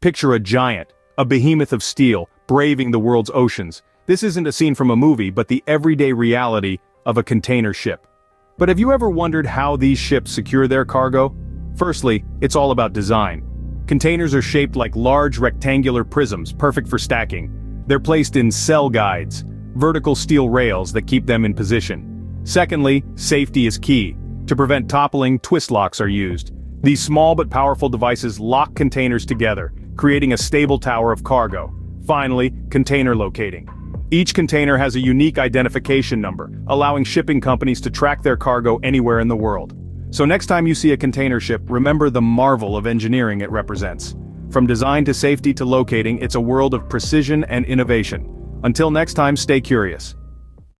Picture a giant, a behemoth of steel, braving the world's oceans. This isn't a scene from a movie but the everyday reality of a container ship. But have you ever wondered how these ships secure their cargo? Firstly, it's all about design. Containers are shaped like large rectangular prisms, perfect for stacking. They're placed in cell guides, vertical steel rails that keep them in position. Secondly, safety is key. To prevent toppling, twist locks are used. These small but powerful devices lock containers together, creating a stable tower of cargo. Finally, container locating. Each container has a unique identification number, allowing shipping companies to track their cargo anywhere in the world. So next time you see a container ship, remember the marvel of engineering it represents. From design to safety to locating, it's a world of precision and innovation. Until next time, stay curious.